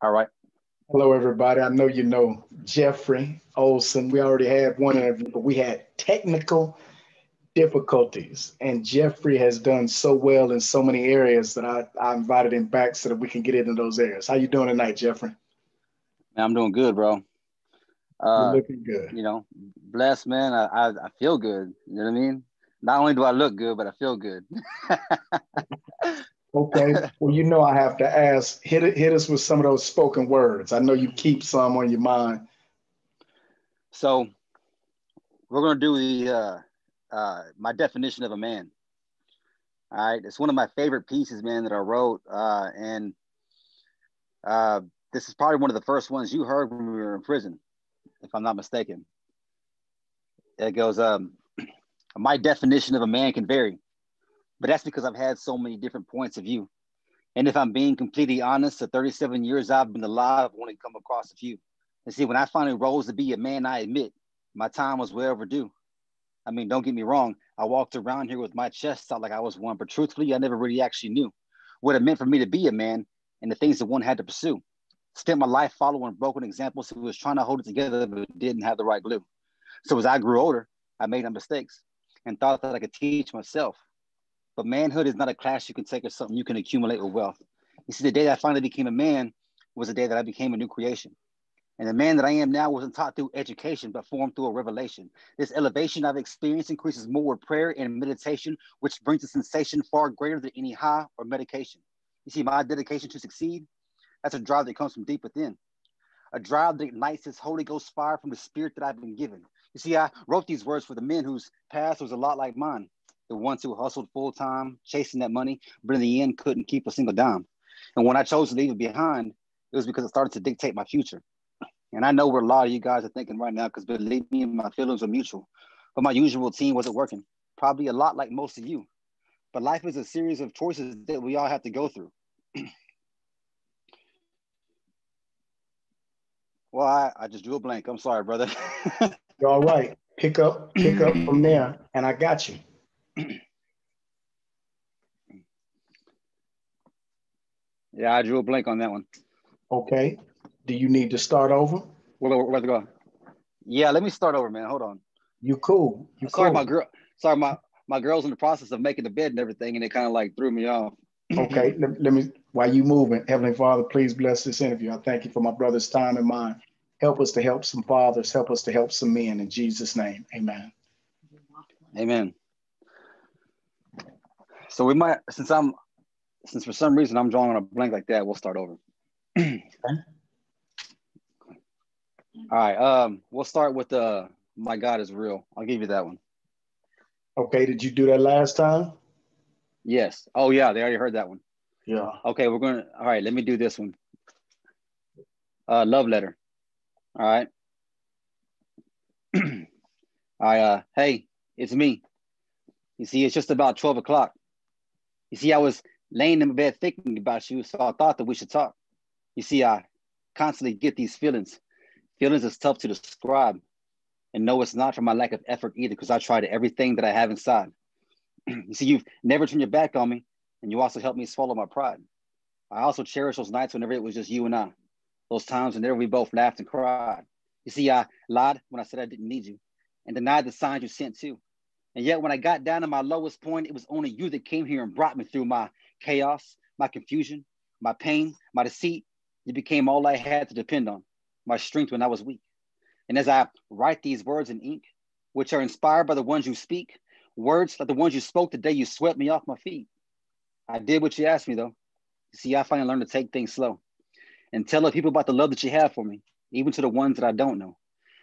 All right. Hello, everybody. I know you know Jeffrey Olson. We already had one interview, but we had technical difficulties. And Jeffrey has done so well in so many areas that I, I invited him back so that we can get into those areas. How you doing tonight, Jeffrey? I'm doing good, bro. Uh, You're looking good. You know, blessed, man. I, I, I feel good. You know what I mean? Not only do I look good, but I feel good. okay. Well, you know I have to ask. Hit it. Hit us with some of those spoken words. I know you keep some on your mind. So, we're gonna do the uh, uh, my definition of a man. All right, it's one of my favorite pieces, man, that I wrote, uh, and uh, this is probably one of the first ones you heard when we were in prison, if I'm not mistaken. It goes, um, my definition of a man can vary, but that's because I've had so many different points of view. And if I'm being completely honest, the 37 years I've been alive, I've only come across a few. And see, when I finally rose to be a man, I admit my time was well overdue. I mean, don't get me wrong, I walked around here with my chest out like I was one, but truthfully, I never really actually knew what it meant for me to be a man and the things that one had to pursue. Spent my life following broken examples who was trying to hold it together but didn't have the right glue. So as I grew older, I made my mistakes and thought that I could teach myself. But manhood is not a class you can take or something you can accumulate with wealth. You see, the day that I finally became a man was the day that I became a new creation. And the man that I am now wasn't taught through education, but formed through a revelation. This elevation I've experienced increases more with prayer and meditation, which brings a sensation far greater than any high or medication. You see, my dedication to succeed, that's a drive that comes from deep within. A drive that ignites this Holy Ghost fire from the spirit that I've been given. You see, I wrote these words for the men whose past was a lot like mine, the ones who hustled full time, chasing that money, but in the end couldn't keep a single dime. And when I chose to leave it behind, it was because it started to dictate my future. And I know what a lot of you guys are thinking right now, because believe me, my feelings are mutual. But my usual team wasn't working, probably a lot like most of you. But life is a series of choices that we all have to go through. well, I, I just drew a blank. I'm sorry, brother. You're all right. Pick up, pick up from there, and I got you. Yeah, I drew a blank on that one. Okay. Do you need to start over? Where to go? Yeah, let me start over, man. Hold on. You cool. You sorry, cool. my girl. Sorry, my my girl's in the process of making the bed and everything, and it kind of like threw me off. okay, let, let, me. While you moving, Heavenly Father, please bless this interview. I thank you for my brother's time and mine. Help us to help some fathers. Help us to help some men. In Jesus' name, Amen. Amen. So we might, since I'm, since for some reason I'm drawing on a blank like that, we'll start over. okay. All right. Um, we'll start with the uh, "My God is real." I'll give you that one. Okay. Did you do that last time? Yes. Oh yeah, they already heard that one. Yeah. Okay, we're gonna. All right, let me do this one. Uh, love letter. All right. I uh, hey, it's me. You see, it's just about twelve o'clock. You see, I was laying in bed thinking about you, so I thought that we should talk. You see, I constantly get these feelings Feelings is tough to describe. And no, it's not from my lack of effort either, because I tried everything that I have inside. you see, you've never turned your back on me, and you also helped me swallow my pride. I also cherish those nights whenever it was just you and I, those times whenever we both laughed and cried. You see, I lied when I said I didn't need you and denied the signs you sent too. And yet, when I got down to my lowest point, it was only you that came here and brought me through my chaos, my confusion, my pain, my deceit. You became all I had to depend on my strength when I was weak. And as I write these words in ink, which are inspired by the ones you speak, words like the ones you spoke the day you swept me off my feet. I did what you asked me though. See, I finally learned to take things slow and tell other people about the love that you have for me, even to the ones that I don't know.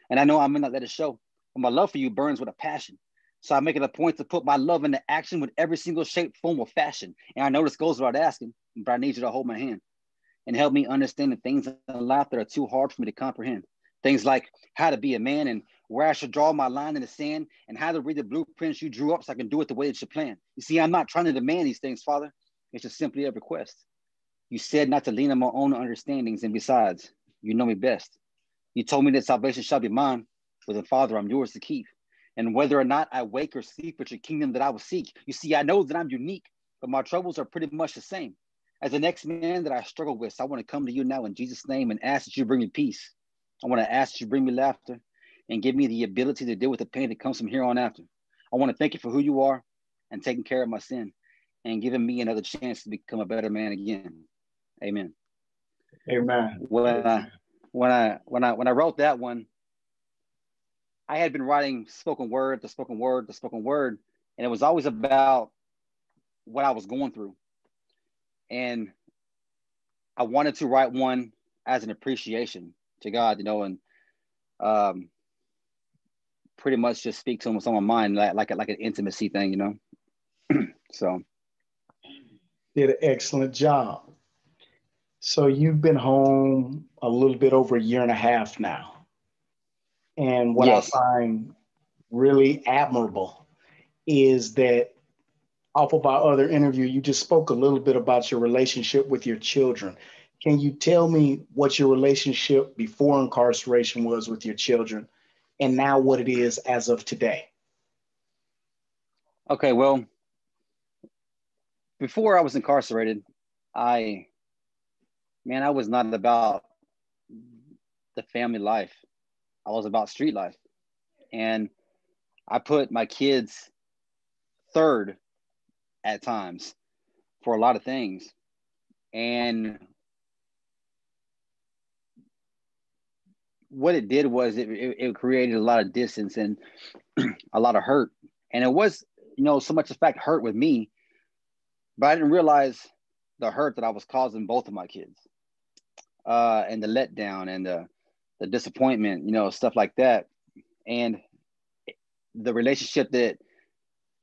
And I know I may not let it show, but my love for you burns with a passion. So I make it a point to put my love into action with every single shape, form, or fashion. And I know this goes without asking, but I need you to hold my hand and help me understand the things in life that are too hard for me to comprehend. Things like how to be a man and where I should draw my line in the sand and how to read the blueprints you drew up so I can do it the way that you plan. You see, I'm not trying to demand these things, Father. It's just simply a request. You said not to lean on my own understandings, and besides, you know me best. You told me that salvation shall be mine, but then, Father, I'm yours to keep. And whether or not I wake or sleep, it's your kingdom that I will seek. You see, I know that I'm unique, but my troubles are pretty much the same. as the next man that I struggle with, so I want to come to you now in Jesus' name and ask that you bring me peace. I want to ask that you bring me laughter and give me the ability to deal with the pain that comes from here on after. I want to thank you for who you are and taking care of my sin and giving me another chance to become a better man again. Amen. Amen. When I when I when I when I wrote that one, I had been writing spoken word, the spoken word, the spoken word, and it was always about what I was going through. And I wanted to write one as an appreciation to God, you know, and um, pretty much just speak to him with on my mind, like like, like an intimacy thing, you know. so did an excellent job. So you've been home a little bit over a year and a half now. And what yes. I find really admirable is that off of our other interview, you just spoke a little bit about your relationship with your children. Can you tell me what your relationship before incarceration was with your children and now what it is as of today? Okay, well, before I was incarcerated, I, man, I was not about the family life. I was about street life. And I put my kids third at times for a lot of things. And what it did was it, it, it created a lot of distance and a lot of hurt. And it was, you know, so much the fact hurt with me, but I didn't realize the hurt that I was causing both of my kids. Uh, and the letdown and the the disappointment, you know, stuff like that. And the relationship that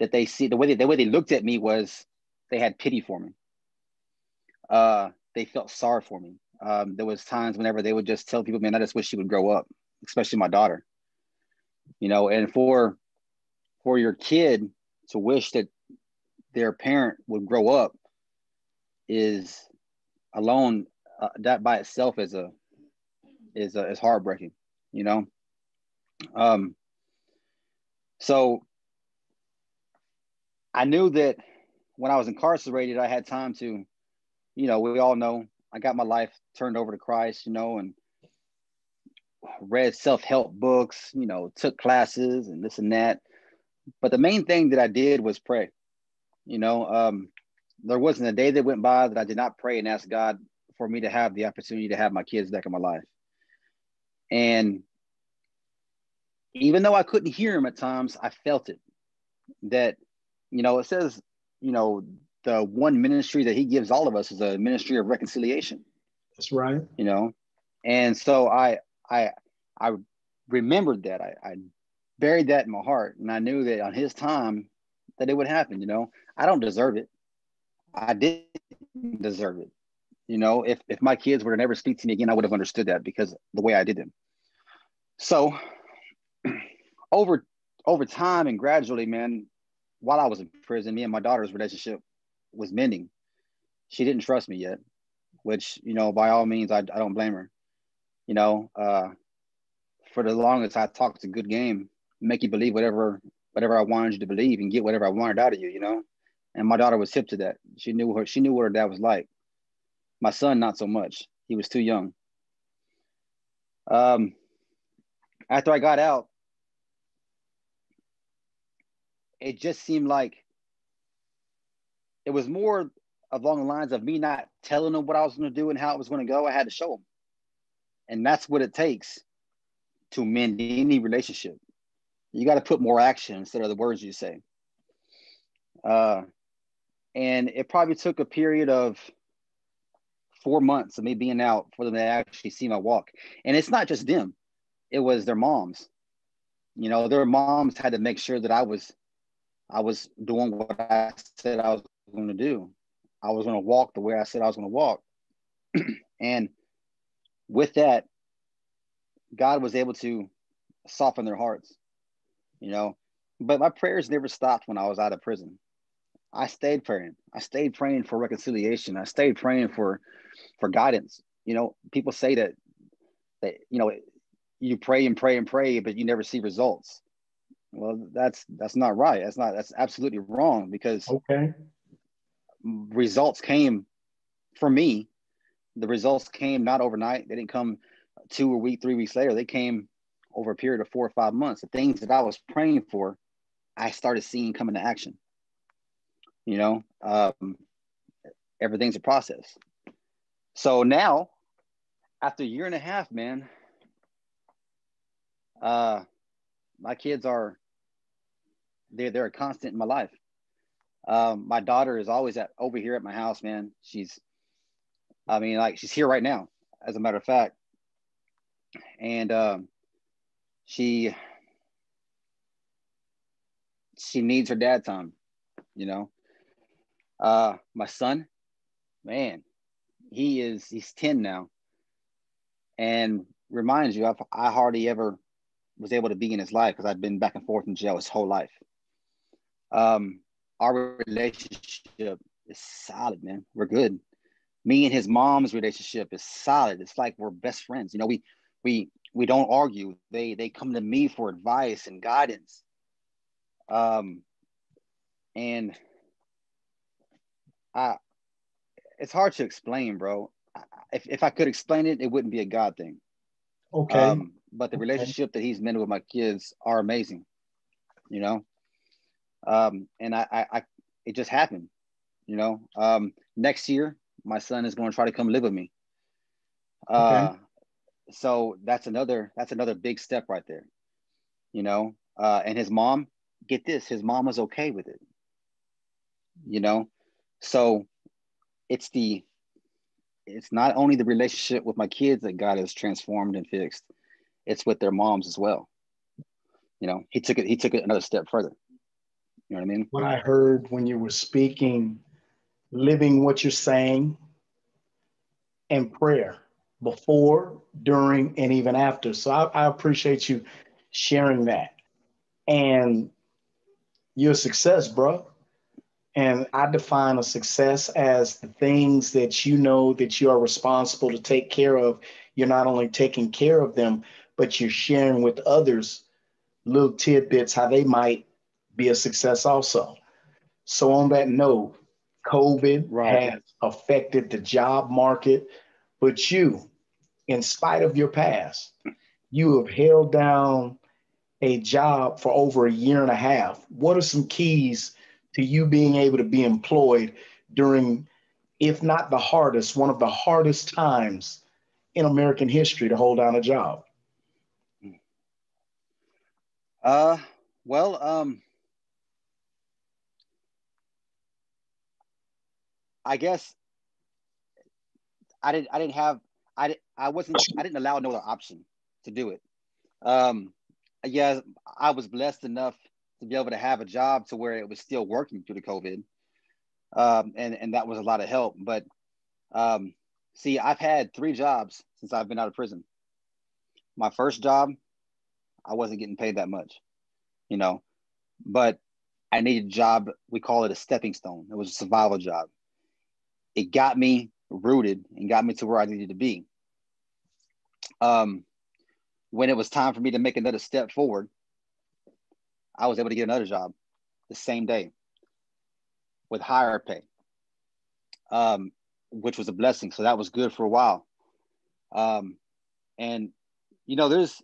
that they see, the way they, the way they looked at me was they had pity for me. Uh, they felt sorry for me. Um, there was times whenever they would just tell people, "Man, I just wish she would grow up," especially my daughter. You know, and for for your kid to wish that their parent would grow up is alone uh, that by itself is a is uh, is heartbreaking, you know. Um, so I knew that when I was incarcerated, I had time to, you know, we all know I got my life turned over to Christ, you know, and read self help books, you know, took classes and this and that. But the main thing that I did was pray. You know, um, there wasn't a day that went by that I did not pray and ask God for me to have the opportunity to have my kids back in my life. And even though I couldn't hear him at times, I felt it that, you know, it says, you know, the one ministry that he gives all of us is a ministry of reconciliation. That's right. You know, and so I, I, I remembered that I, I buried that in my heart and I knew that on his time that it would happen, you know, I don't deserve it. I didn't deserve it. You know, if, if my kids were to never speak to me again, I would have understood that because the way I did them. So over over time and gradually, man, while I was in prison, me and my daughter's relationship was mending. She didn't trust me yet, which, you know, by all means, I, I don't blame her. You know, uh, for the longest, I talked a good game, make you believe whatever whatever I wanted you to believe and get whatever I wanted out of you, you know. And my daughter was hip to that. She knew her. She knew what her dad was like. My son, not so much. He was too young. Um, after I got out, it just seemed like it was more along the lines of me not telling them what I was going to do and how it was going to go. I had to show them. And that's what it takes to mend any relationship. You got to put more action instead of the words you say. Uh, and it probably took a period of four months of me being out for them to actually see my walk. And it's not just them it was their moms. You know, their moms had to make sure that I was I was doing what I said I was going to do. I was going to walk the way I said I was going to walk. and with that, God was able to soften their hearts, you know. But my prayers never stopped when I was out of prison. I stayed praying. I stayed praying for reconciliation. I stayed praying for for guidance. You know, people say that that you know you pray and pray and pray, but you never see results. Well, that's that's not right. That's not that's absolutely wrong because okay, results came for me, the results came not overnight. They didn't come two or week, three weeks later. They came over a period of four or five months. The things that I was praying for, I started seeing come into action. You know, um, everything's a process. So now, after a year and a half, man, uh, my kids are they're they're a constant in my life. Um, my daughter is always at over here at my house, man. She's, I mean, like she's here right now, as a matter of fact, and um, she she needs her dad time, you know. Uh, my son, man, he is he's ten now, and reminds you, I've, I hardly ever was able to be in his life because I'd been back and forth in jail his whole life. Um, our relationship is solid, man. We're good. Me and his mom's relationship is solid. It's like we're best friends. You know, we we we don't argue. They they come to me for advice and guidance. Um, and I, it's hard to explain, bro. If if I could explain it, it wouldn't be a God thing. Okay. Um, but the relationship okay. that he's made with my kids are amazing. You know, um, and I, I, I, it just happened. You know, um, next year my son is going to try to come live with me. Uh, okay. So that's another that's another big step right there. You know, uh, and his mom, get this, his mom was okay with it. You know, so it's the it's not only the relationship with my kids that God has transformed and fixed, it's with their moms as well. You know, he took it, he took it another step further. You know what I mean? What I heard when you were speaking, living what you're saying, and prayer before, during, and even after. So I, I appreciate you sharing that. And your success, bro. And I define a success as the things that you know that you are responsible to take care of. You're not only taking care of them, but you're sharing with others little tidbits how they might be a success also. So, on that note, COVID right. has affected the job market, but you, in spite of your past, you have held down a job for over a year and a half. What are some keys to you being able to be employed during, if not the hardest, one of the hardest times in American history to hold down a job? Uh, well, um, I guess I didn't I didn't have I I wasn't I didn't allow another option to do it. Um yeah, I was blessed enough to be able to have a job to where it was still working through the COVID. Um, and, and that was a lot of help. But um, see, I've had three jobs since I've been out of prison. My first job, I wasn't getting paid that much, you know, but I needed a job. We call it a stepping stone. It was a survival job it got me rooted and got me to where I needed to be. Um, when it was time for me to make another step forward, I was able to get another job the same day with higher pay, um, which was a blessing. So that was good for a while. Um, and you know, there's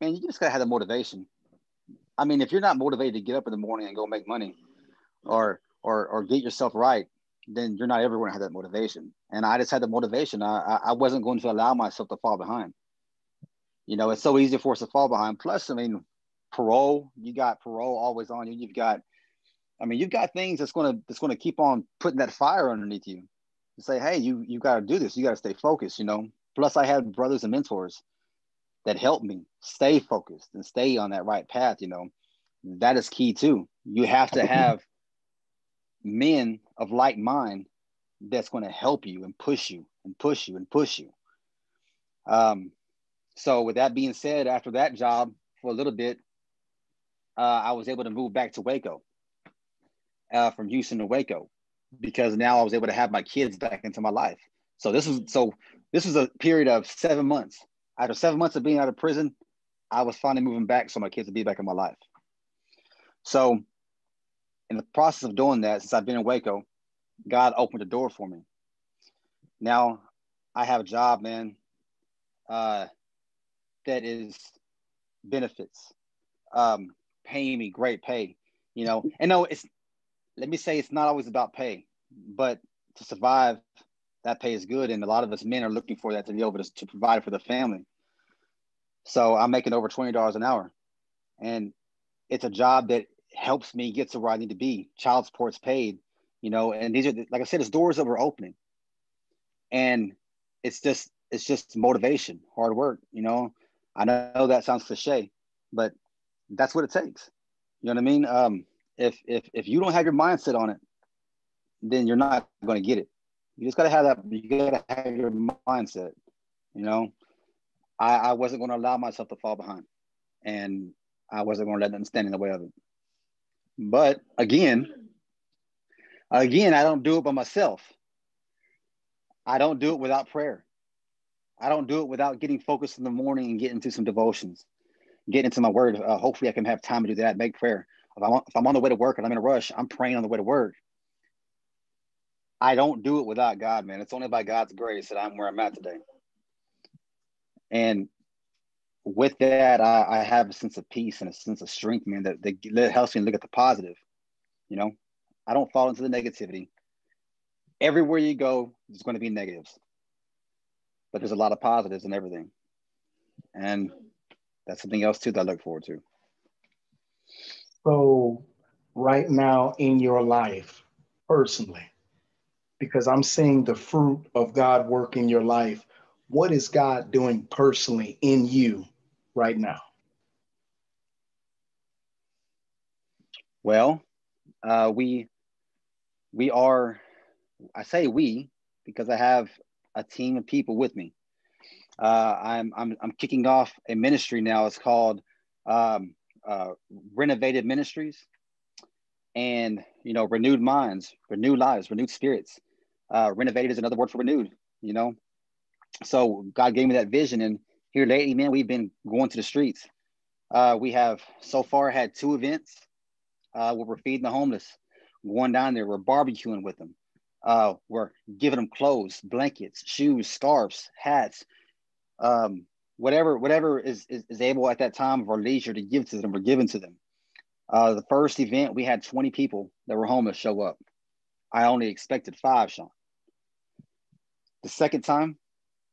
man, you just gotta have the motivation. I mean, if you're not motivated to get up in the morning and go make money, or or or get yourself right, then you're not ever going to have that motivation. And I just had the motivation. I, I wasn't going to allow myself to fall behind. You know, it's so easy for us to fall behind. Plus, I mean, parole, you got parole always on you. You've got, I mean, you've got things that's going to, that's to keep on putting that fire underneath you and say, Hey, you, you got to do this. You got to stay focused, you know? Plus I had brothers and mentors that helped me stay focused and stay on that right path, you know, that is key too. You have to have men of like mind that's going to help you and push you and push you and push you. Um, so with that being said, after that job for a little bit, uh, I was able to move back to Waco, uh, from Houston to Waco, because now I was able to have my kids back into my life. So this was so this was a period of seven months. After seven months of being out of prison, I was finally moving back so my kids would be back in my life. So in the process of doing that, since I've been in Waco, God opened the door for me. now I have a job, man, uh, that is benefits, um, paying me great pay, you know. And no, it's let me say it's not always about pay, but to survive, that pay is good, and a lot of us men are looking for that to be able to, to provide for the family. So I'm making over twenty dollars an hour, and it's a job that helps me get to where I need to be. Child support's paid, you know, and these are like I said, it's doors that we're opening, and it's just it's just motivation, hard work. You know, I know that sounds cliche, but that's what it takes. You know what I mean? Um, if if if you don't have your mindset on it, then you're not going to get it. You just got to have that. You got to have your mindset. You know, I, I wasn't going to allow myself to fall behind, and I wasn't going to let them stand in the way of it. But again, again, I don't do it by myself. I don't do it without prayer. I don't do it without getting focused in the morning and getting to some devotions, getting into my word. Uh, hopefully, I can have time to do that. Make prayer. If I'm, if I'm on the way to work and I'm in a rush, I'm praying on the way to work. I don't do it without God, man. It's only by God's grace that I'm where I'm at today. And with that, I, I have a sense of peace and a sense of strength, man, that, that helps me look at the positive. You know, I don't fall into the negativity. Everywhere you go, there's going to be negatives, but there's a lot of positives in everything. And that's something else too that I look forward to. So, right now in your life, personally, because I'm seeing the fruit of God work in your life. What is God doing personally in you right now? Well, uh, we we are. I say we because I have a team of people with me. Uh, I'm, I'm I'm kicking off a ministry now. It's called um, uh, Renovated Ministries, and you know, renewed minds, renewed lives, renewed spirits. Uh, renovated is another word for renewed, you know? So God gave me that vision. And here lately, man, we've been going to the streets. Uh, we have so far had two events uh, where we're feeding the homeless, going down there, we're barbecuing with them. Uh, we're giving them clothes, blankets, shoes, scarves, hats, um, whatever, whatever is, is, is, able at that time of our leisure to give to them, we're giving to them. Uh, the first event, we had 20 people that were homeless show up. I only expected five, Sean. The second time,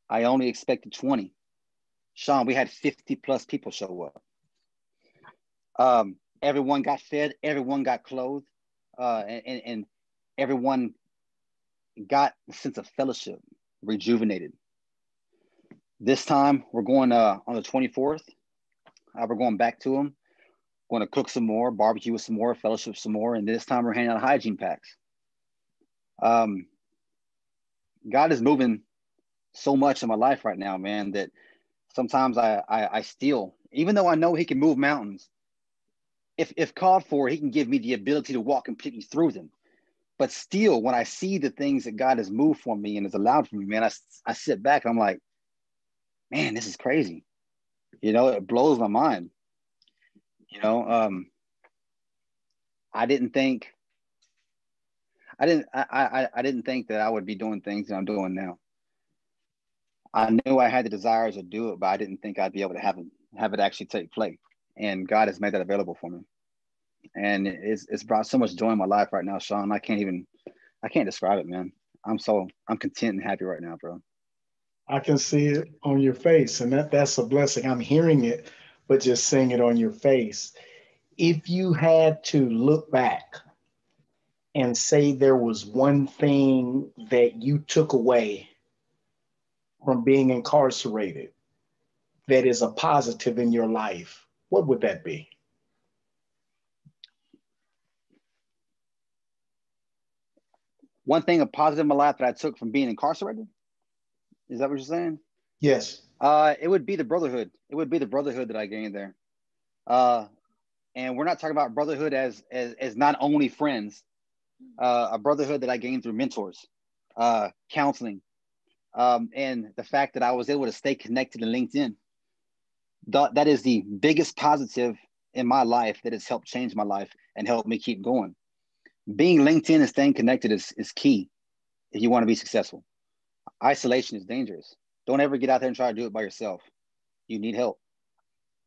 I only expected 20. Sean, we had 50 plus people show up. Um, everyone got fed, everyone got clothed, uh, and, and everyone got a sense of fellowship, rejuvenated. This time, we're going uh, on the 24th. Uh, we're going back to them, going to cook some more, barbecue with some more, fellowship some more, and this time we're handing out hygiene packs. Um, God is moving so much in my life right now, man, that sometimes I, I, I steal, even though I know he can move mountains. If, if called for, he can give me the ability to walk completely through them. But still, when I see the things that God has moved for me and has allowed for me, man, I, I sit back and I'm like, man, this is crazy. You know, it blows my mind. You know, um, I didn't think I didn't I, I I didn't think that I would be doing things that I'm doing now. I knew I had the desires to do it, but I didn't think I'd be able to have it have it actually take place. And God has made that available for me. And it's it's brought so much joy in my life right now, Sean. I can't even I can't describe it, man. I'm so I'm content and happy right now, bro. I can see it on your face, and that that's a blessing. I'm hearing it, but just seeing it on your face. If you had to look back and say there was one thing that you took away from being incarcerated that is a positive in your life, what would that be? One thing a positive in my life that I took from being incarcerated? Is that what you're saying? Yes. Uh, it would be the brotherhood. It would be the brotherhood that I gained there. Uh, and we're not talking about brotherhood as, as, as not only friends, uh, a brotherhood that I gained through mentors, uh, counseling, um, and the fact that I was able to stay connected to LinkedIn. That, that is the biggest positive in my life that has helped change my life and helped me keep going. Being LinkedIn and staying connected is, is key if you want to be successful. Isolation is dangerous. Don't ever get out there and try to do it by yourself. You need help.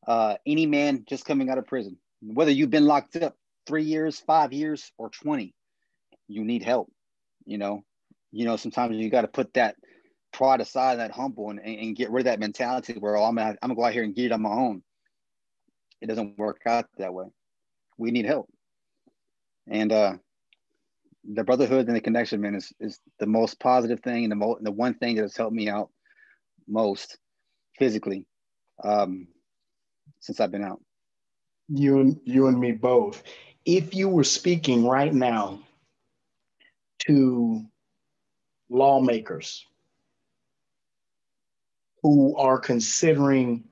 Uh, any man just coming out of prison, whether you've been locked up three years, five years, or 20, you need help. You know, you know, sometimes you got to put that pride aside, that humble, and, and get rid of that mentality where oh, I'm gonna, I'm gonna go out here and get it on my own. It doesn't work out that way. We need help. And uh, the brotherhood and the connection, man, is, is the most positive thing and the, mo- the one thing that has helped me out most physically um, since I've been out. You and you and me both. If you were speaking right now to lawmakers who are considering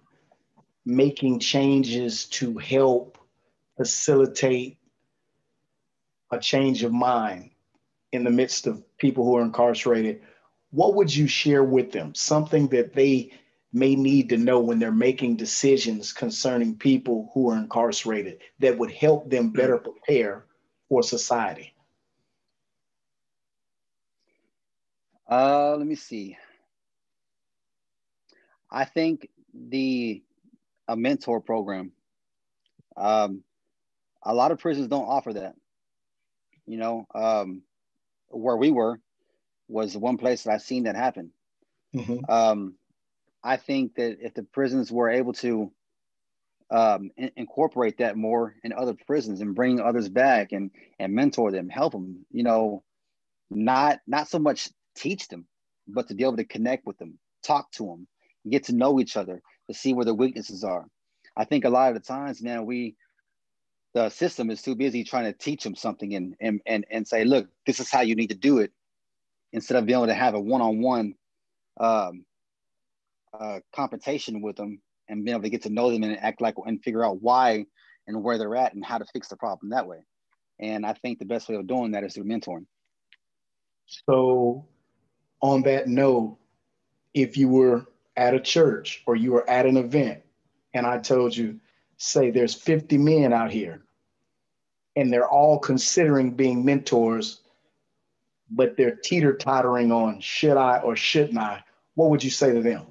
making changes to help facilitate a change of mind in the midst of people who are incarcerated, what would you share with them? Something that they may need to know when they're making decisions concerning people who are incarcerated that would help them better prepare for society? Uh, let me see. I think the a mentor program. Um, a lot of prisons don't offer that. You know, um, where we were was the one place that I've seen that happen. Mm-hmm. Um, I think that if the prisons were able to um, in- incorporate that more in other prisons and bring others back and and mentor them, help them, you know, not not so much teach them, but to be able to connect with them, talk to them, get to know each other, to see where their weaknesses are. I think a lot of the times, man, we the system is too busy trying to teach them something and and and, and say, look, this is how you need to do it, instead of being able to have a one-on-one um, uh, confrontation with them and being able to get to know them and act like and figure out why and where they're at and how to fix the problem that way. And I think the best way of doing that is through mentoring. So, on that note, if you were at a church or you were at an event and I told you, say there's 50 men out here and they're all considering being mentors, but they're teeter tottering on should I or shouldn't I, what would you say to them?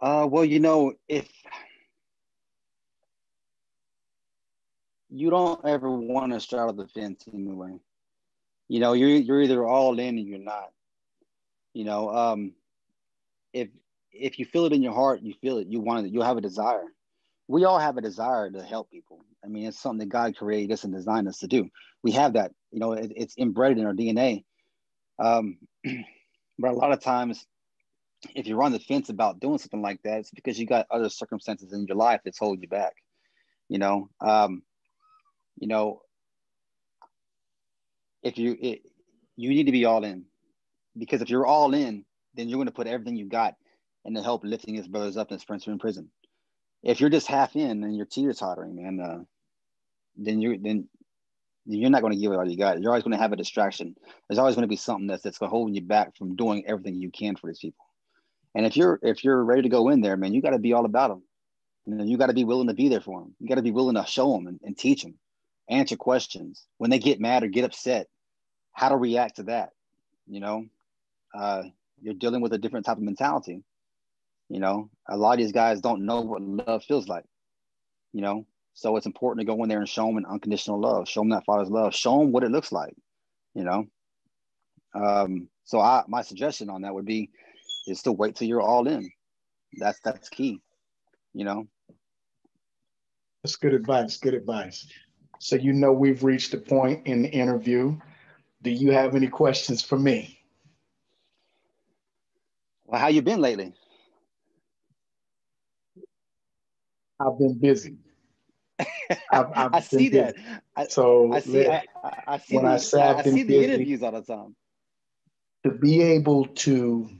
Uh, well, you know, if you don't ever want to straddle the fence anyway, you know, you're you're either all in and you're not. You know, um, if if you feel it in your heart, you feel it, you want it, you'll have a desire. We all have a desire to help people. I mean, it's something that God created us and designed us to do. We have that, you know, it, it's inbred in our DNA. Um, but a lot of times, if you're on the fence about doing something like that, it's because you got other circumstances in your life that's holding you back. You know, um, you know, if you it, you need to be all in, because if you're all in, then you're going to put everything you got and to help lifting his brothers up and his friends in prison. If you're just half in and you're teeter tottering, man, uh, then you're then you're not going to give it all you got. You're always going to have a distraction. There's always going to be something that's that's going to hold you back from doing everything you can for these people. And if you're if you're ready to go in there, man, you got to be all about them. You know, you got to be willing to be there for them. You got to be willing to show them and, and teach them, answer questions when they get mad or get upset, how to react to that. You know, uh, you're dealing with a different type of mentality. You know, a lot of these guys don't know what love feels like. You know, so it's important to go in there and show them an unconditional love, show them that Father's love, show them what it looks like. You know, um, so I my suggestion on that would be is to wait till you're all in. That's that's key. You know. That's good advice. Good advice. So you know we've reached a point in the interview. Do you have any questions for me? Well, how you been lately? I've been busy. I've, I've i see busy. that. I, so I see. I, I, see. When the, I say I've been see the interviews all the time. To be able to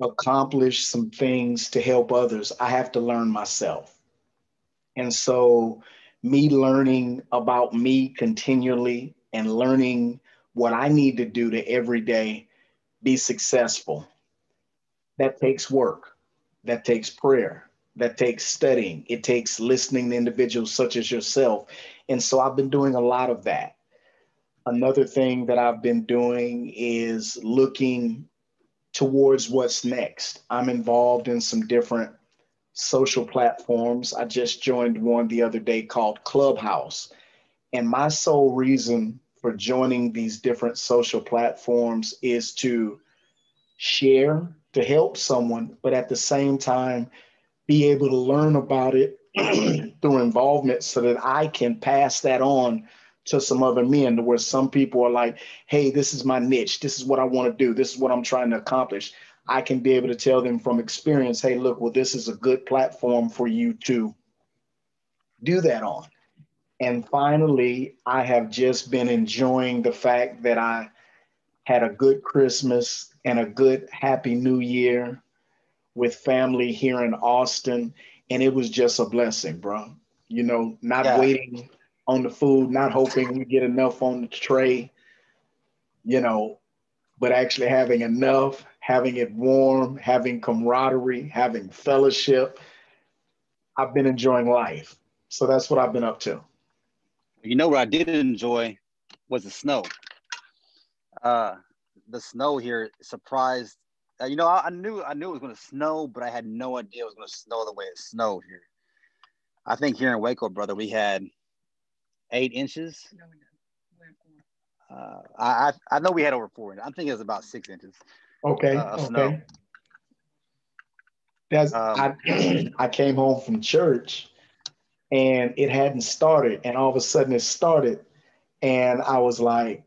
accomplish some things to help others, I have to learn myself. And so, me learning about me continually and learning what I need to do to every day be successful, that takes work, that takes prayer, that takes studying, it takes listening to individuals such as yourself. And so I've been doing a lot of that. Another thing that I've been doing is looking towards what's next. I'm involved in some different social platforms. I just joined one the other day called Clubhouse. And my sole reason for joining these different social platforms is to share, to help someone, but at the same time, be able to learn about it through involvement so that I can pass that on to some other men to where some people are like, hey, this is my niche. This is what I want to do. This is what I'm trying to accomplish. I can be able to tell them from experience, hey, look, well, this is a good platform for you to do that on. And finally, I have just been enjoying the fact that I had a good Christmas and a good happy new year with family here in Austin. And it was just a blessing, bro. You know, not yeah. waiting on the food, not hoping we get enough on the tray, you know, but actually having enough, having it warm, having camaraderie, having fellowship. I've been enjoying life. So that's what I've been up to. You know what I did enjoy was the snow. Uh, the snow here surprised. Uh, you know, I, I, knew I knew it was going to snow, but I had no idea it was going to snow the way it snowed here. I think here in Waco, brother, we had eight inches. Uh, I I know we had over four. inches. I think it was about six inches. Okay. Uh, okay. Snow. That's um, I I came home from church, and it hadn't started, and all of a sudden it started, and I was like,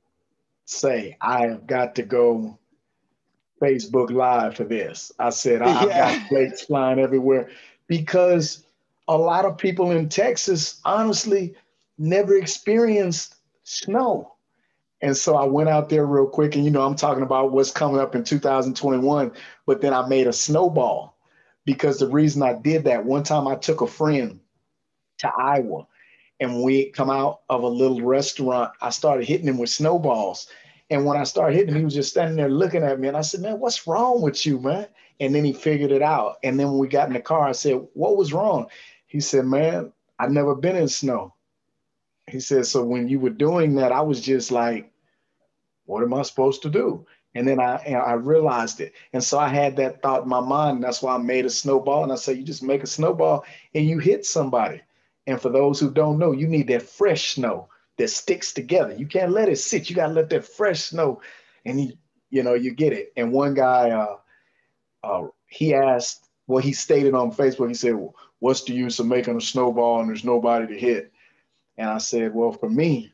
"Say, I have got to go." Facebook Live for this. I said, I've yeah. got flakes flying everywhere because a lot of people in Texas, honestly, never experienced snow. And so I went out there real quick, and you know, I'm talking about what's coming up in 2021, but then I made a snowball because the reason I did that one time I took a friend to Iowa and we come out of a little restaurant. I started hitting him with snowballs. And when I started hitting him, he was just standing there looking at me. And I said, Man, what's wrong with you, man? And then he figured it out. And then when we got in the car, I said, What was wrong? He said, Man, I've never been in snow. He said, so when you were doing that, I was just like, what am I supposed to do? And then I, I realized it. And so I had that thought in my mind. And That's why I made a snowball. And I said, you just make a snowball and you hit somebody. And for those who don't know, you need that fresh snow that sticks together. You can't let it sit. You got to let that fresh snow and you, you know, you get it. And one guy, uh, uh, he asked, well, he stated on Facebook, he said, well, what's the use of making a snowball and there's nobody to hit? And I said, well, for me,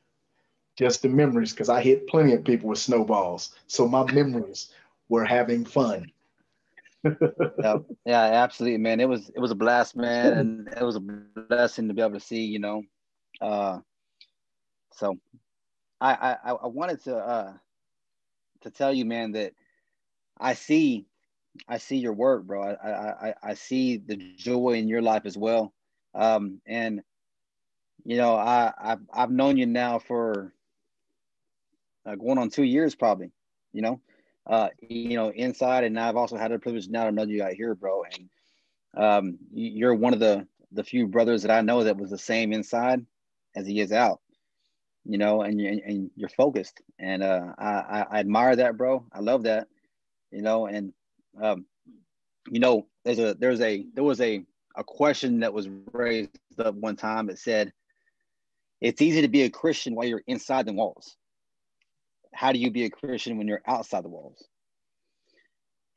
just the memories, because I hit plenty of people with snowballs. So my memories were having fun. yeah, yeah, absolutely, man. It was it was a blast, man, and it was a blessing to be able to see, you know. Uh, so, I I I wanted to uh to tell you, man, that I see I see your work, bro. I I I see the joy in your life as well. Um, and you know, I I've, I've known you now for uh, going on two years, probably. You know, uh, you know, inside, and I've also had the privilege now to know you out here, bro. And um, you're one of the the few brothers that I know that was the same inside as he is out. You know, and you and you're focused, and uh, I, I admire that, bro. I love that. You know, and um, you know, there's a there's a there was a a question that was raised up one time that said, it's easy to be a Christian while you're inside the walls. How do you be a Christian when you're outside the walls?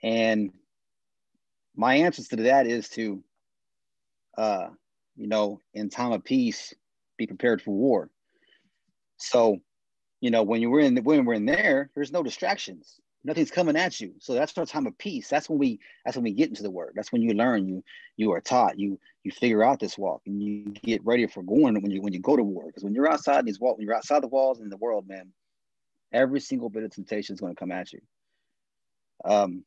And my answer to that is to, uh, you know, in time of peace, be prepared for war. So, you know, when you were in the, when we're in there, there's no distractions nothing's coming at you. So that's our time of peace. That's when we that's when we get into the word. That's when you learn, you you are taught, you you figure out this walk and you get ready for going when you when you go to war. Because when you're outside these walls, when you're outside the walls in the world, man, every single bit of temptation is going to come at you. Um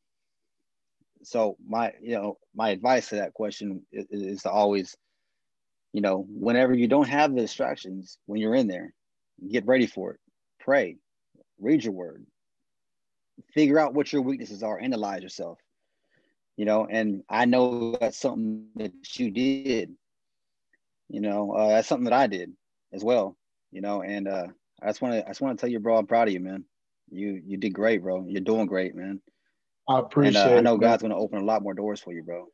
so my you know my advice to that question is, is to always you know whenever you don't have the distractions when you're in there get ready for it pray read your word figure out what your weaknesses are, analyze yourself. You know, and I know that's something that you did. You know, uh, that's something that I did as well. You know, and uh, I just want to, I just want to tell you, bro, I'm proud of you, man. You, you did great, bro. You're doing great, man. I appreciate. And, uh, I know God's going to open a lot more doors for you, bro.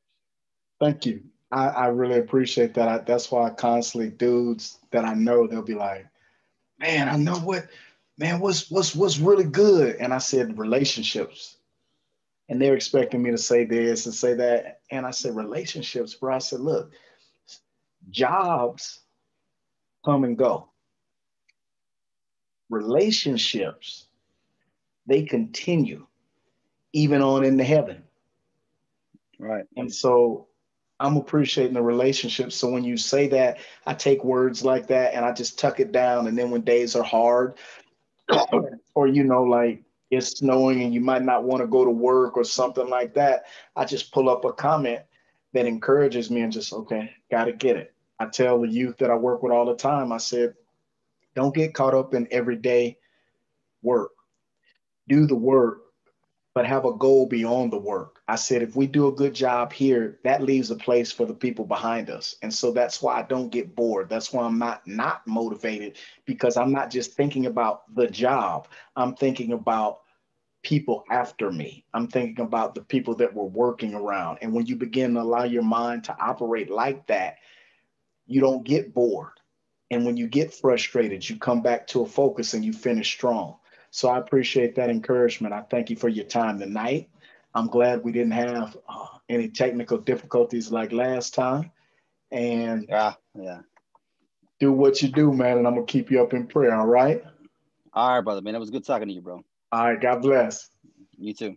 Thank you. I, I really appreciate that. I, that's why I constantly dudes that I know they'll be like, "Man, I know what, man, what's what's what's really good." And I said relationships, and they're expecting me to say this and say that, and I said relationships, bro. I said, look, jobs come and go. Relationships, they continue even on into heaven. Right. And so I'm appreciating the relationship. So when you say that, I take words like that and I just tuck it down. And then when days are hard, or you know, like it's snowing and you might not want to go to work or something like that, I just pull up a comment that encourages me and just, okay, got to get it. I tell the youth that I work with all the time, I said, don't get caught up in everyday work. Do the work but have a goal beyond the work. I said, if we do a good job here, that leaves a place for the people behind us. And so that's why I don't get bored. That's why I'm not not motivated because I'm not just thinking about the job. I'm thinking about people after me. I'm thinking about the people that we're working around. And when you begin to allow your mind to operate like that, you don't get bored. And when you get frustrated, you come back to a focus and you finish strong. So I appreciate that encouragement. I thank you for your time tonight. I'm glad we didn't have uh, any technical difficulties like last time. And yeah, yeah. Do what you do, man, and I'm gonna keep you up in prayer. All right. All right, brother, man. It was good talking to you, bro. All right. God bless. You too.